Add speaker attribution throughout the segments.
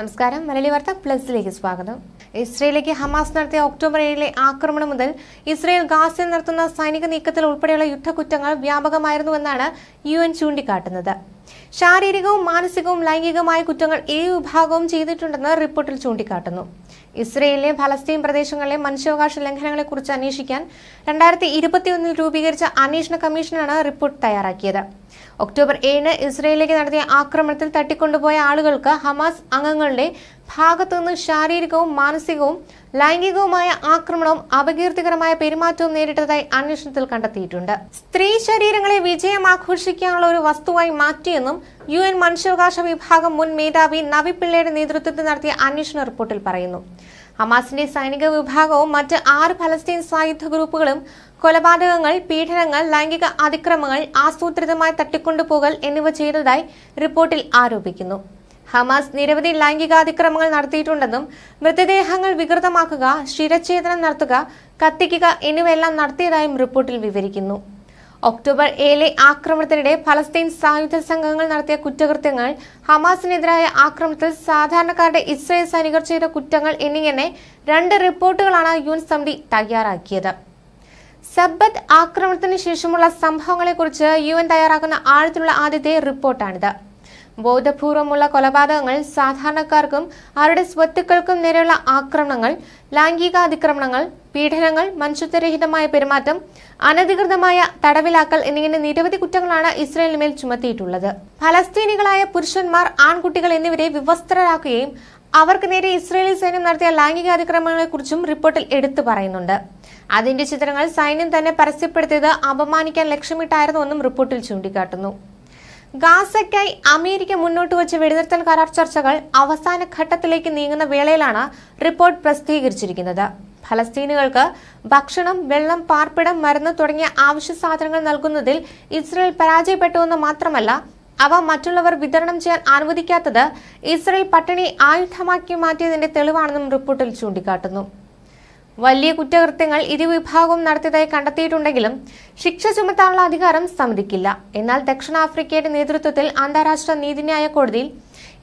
Speaker 1: നമസ്കാരം. മലയാളി വാർത്ത പ്ലസിലേക്ക് സ്വാഗതം. ഇസ്രയേലിലേക്ക് ഹമാസ് നടത്തിയ ഒക്ടോബർ ഏഴിലെ ആക്രമണം മുതൽ ഇസ്രയേൽ ഗാസിൽ നടത്തുന്ന സൈനിക നീക്കത്തിൽ ഉൾപ്പെടെയുള്ള യുദ്ധകുറ്റങ്ങൾ വ്യാപകമായിരുന്നുവെന്നാണ് യു എൻ ചൂണ്ടിക്കാട്ടുന്നത്. ശാരീരികവും മാനസികവും ലൈംഗികവുമായ കുറ്റങ്ങൾ ഏഴ് വിഭാഗവും ചെയ്തിട്ടുണ്ടെന്ന് റിപ്പോർട്ടിൽ ചൂണ്ടിക്കാട്ടുന്നു. ഇസ്രയേലിലെ ഫലസ്തീൻ പ്രദേശങ്ങളിലെ മനുഷ്യാവകാശ ലംഘനങ്ങളെക്കുറിച്ച് അന്വേഷിക്കാൻ രണ്ടായിരത്തി ഇരുപത്തിയൊന്നിൽ രൂപീകരിച്ച അന്വേഷണ കമ്മീഷനാണ് റിപ്പോർട്ട് തയ്യാറാക്കിയത്. ഒക്ടോബർ ഏഴിന് ഇസ്രയേലിലേക്ക് നടത്തിയ ആക്രമണത്തിൽ തട്ടിക്കൊണ്ടുപോയ ആളുകൾക്ക് ഹമാസ് അംഗങ്ങളുടെ ഭാഗത്തുനിന്ന് ശാരീരികവും മാനസികവും ലൈംഗികവുമായ ആക്രമണവും അപകീർത്തികരമായ പെരുമാറ്റവും നേരിട്ടതായി അന്വേഷണത്തിൽ കണ്ടെത്തിയിട്ടുണ്ട്. സ്ത്രീ ശരീരങ്ങളെ വിജയം ആഘോഷിക്കാനുള്ള ഒരു വസ്തുവായി മാറ്റിയെന്നും യു എൻ മനുഷ്യാവകാശ വിഭാഗം മുൻ മേധാവി നവി പിള്ളയുടെ നേതൃത്വത്തിൽ നടത്തിയ അന്വേഷണ റിപ്പോർട്ടിൽ പറയുന്നു. ഹമാസിന്റെ സൈനിക വിഭാഗവും മറ്റ് ആറ് ഫലസ്തീൻ സായുധ ഗ്രൂപ്പുകളും കൊലപാതകങ്ങൾ പീഡനങ്ങൾ ലൈംഗിക അതിക്രമങ്ങൾ ആസൂത്രിതമായി തട്ടിക്കൊണ്ടുപോകൽ എന്നിവ ചെയ്തതായി റിപ്പോർട്ടിൽ ആരോപിക്കുന്നു. ഹമാസ് നിരവധി ലൈംഗികാതിക്രമങ്ങൾ നടത്തിയിട്ടുണ്ടെന്നും മൃതദേഹങ്ങൾ വികൃതമാക്കുക ശിരച്ഛേദനം നടത്തുക കത്തിക്കുക എന്നിവയെല്ലാം നടത്തിയതായും റിപ്പോർട്ടിൽ വിവരിക്കുന്നു. ഒക്ടോബർ ഏഴിലെ ആക്രമണത്തിനിടെ ഫലസ്തീൻ സായുധ സംഘങ്ങൾ നടത്തിയ കുറ്റകൃത്യങ്ങൾ ഹമാസിനെതിരായ ആക്രമണത്തിൽ സാധാരണക്കാരുടെ ഇസ്രയേൽ സൈനികർ ചെയ്ത കുറ്റങ്ങൾ എന്നിങ്ങനെ രണ്ട് റിപ്പോർട്ടുകളാണ് യുൻ എൻ സമിതി തയ്യാറാക്കിയത്. സബ്ബത്ത് ആക്രമണത്തിന് ശേഷമുള്ള സംഭവങ്ങളെക്കുറിച്ച് യു എൻ തയ്യാറാക്കുന്ന ആഴത്തിലുള്ള ആദ്യത്തെ റിപ്പോർട്ടാണിത്. ബോധപൂർവമുള്ള കൊലപാതകങ്ങൾ സാധാരണക്കാർക്കും അവരുടെ സ്വത്തുക്കൾക്കും നേരെയുള്ള ആക്രമണങ്ങൾ ലൈംഗിക അതിക്രമണങ്ങൾ പീഡനങ്ങൾ മനുഷ്യത്വരഹിതമായ പെരുമാറ്റം അനധികൃതമായ തടവിലാക്കൽ എന്നിങ്ങനെ നിരവധി കുറ്റങ്ങളാണ് ഇസ്രയേലിന് മേൽ ചുമത്തിയിട്ടുള്ളത്. ഫലസ്തീനികളായ പുരുഷന്മാർ ആൺകുട്ടികൾ എന്നിവരെ വിവസ്ത്രരാക്കുകയും അവർക്ക് നേരെ ഇസ്രയേലി സൈന്യം നടത്തിയ ലൈംഗിക അതിക്രമങ്ങളെക്കുറിച്ചും റിപ്പോർട്ടിൽ എടുത്തു പറയുന്നുണ്ട്. അതിന്റെ ചിത്രങ്ങൾ സൈന്യം തന്നെ പരസ്യപ്പെടുത്തിയത് അപമാനിക്കാൻ ലക്ഷ്യമിട്ടായിരുന്നുവെന്നും റിപ്പോർട്ടിൽ ചൂണ്ടിക്കാട്ടുന്നു. ഗാസയ്ക്കായി അമേരിക്ക മുന്നോട്ട് വച്ച വെടിനിർത്തൽ കരാർ ചർച്ചകൾ അവസാന ഘട്ടത്തിലേക്ക് നീങ്ങുന്ന വേളയിലാണ് റിപ്പോർട്ട് പ്രസിദ്ധീകരിച്ചിരിക്കുന്നത്. ഫലസ്തീനുകൾക്ക് ഭക്ഷണം വെള്ളം പാർപ്പിടം മരുന്ന് തുടങ്ങിയ ആവശ്യ സാധനങ്ങൾ നൽകുന്നതിൽ ഇസ്രയേൽ പരാജയപ്പെട്ടുവെന്ന് മാത്രമല്ല അവ മറ്റുള്ളവർ വിതരണം ചെയ്യാൻ അനുവദിക്കാത്തത് ഇസ്രയേൽ പട്ടിണി ആയുധമാക്കി മാറ്റിയതിന്റെ തെളിവാണെന്നും റിപ്പോർട്ടിൽ ചൂണ്ടിക്കാട്ടുന്നു. വലിയ കുറ്റകൃത്യങ്ങൾ ഇരുവിഭാഗവും നടത്തിയതായി കണ്ടെത്തിയിട്ടുണ്ടെങ്കിലും ശിക്ഷ ചുമത്താനുള്ള അധികാരം സമിതിക്കില്ല. എന്നാൽ ദക്ഷിണാഫ്രിക്കയുടെ നേതൃത്വത്തിൽ അന്താരാഷ്ട്ര നീതിന്യായ കോടതിയിൽ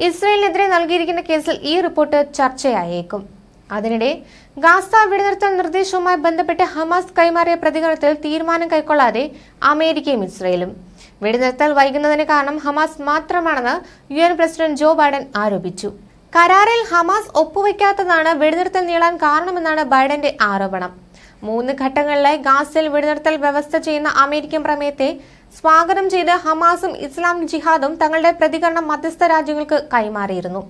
Speaker 1: ഇസ്രയേലിനെതിരെ നൽകിയിരിക്കുന്ന കേസിൽ ഈ റിപ്പോർട്ട് ചർച്ചയായേക്കും. അതിനിടെ ഗാസ വെടിനിർത്തൽ നിർദ്ദേശവുമായി ബന്ധപ്പെട്ട് ഹമാസ് കൈമാറിയ പ്രതികരണത്തിൽ തീരുമാനം കൈക്കൊള്ളാതെ അമേരിക്കയും ഇസ്രയേലും. വെടിനിർത്തൽ വൈകുന്നതിന് കാരണം ഹമാസ് മാത്രമാണെന്ന് യു പ്രസിഡന്റ് ജോ ബൈഡൻ ആരോപിച്ചു. കരാറിൽ ഹമാസ് ഒപ്പുവെക്കാത്തതാണ് വെടിനിർത്തൽ നീളാൻ കാരണമെന്നാണ് ബൈഡന്റെ ആരോപണം. മൂന്ന് ഘട്ടങ്ങളിലായി ഗാസിൽ വെടിനിർത്തൽ വ്യവസ്ഥ ചെയ്യുന്ന അമേരിക്കൻ പ്രമേയത്തെ സ്വാഗതം ചെയ്ത് ഹമാസും ഇസ്ലാമിക് ജിഹാദും തങ്ങളുടെ പ്രതികരണം മധ്യസ്ഥ രാജ്യങ്ങൾക്ക് കൈമാറിയിരുന്നു.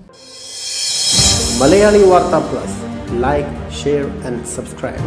Speaker 2: Malayali Vartha plus. Like share and subscribe